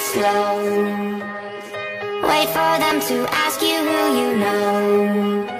it slow. Wait for them to ask you who you know.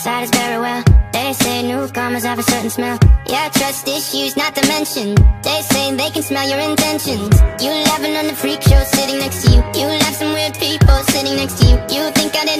with outsiders very well. They say newcomers have a certain smell. Yeah, trust issues not to mention. They say they can smell your intentions. You laughing on the freak show sitting next to you. You love some weird people sitting next to you. You think I did